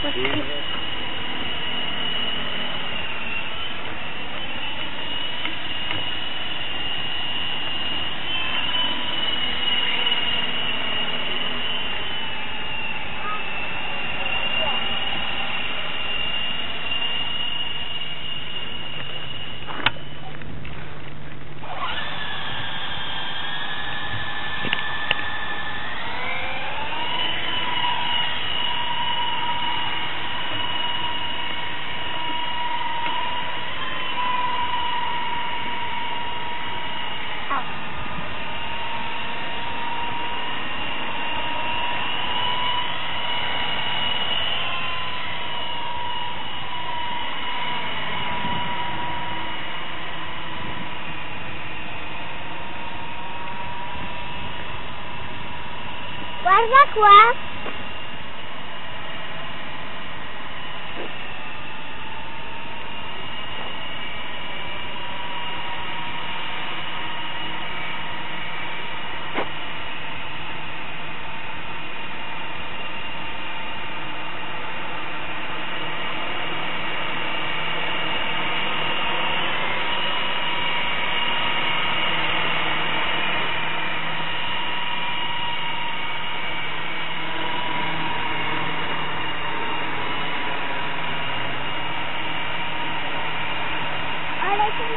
我 quoi vai ser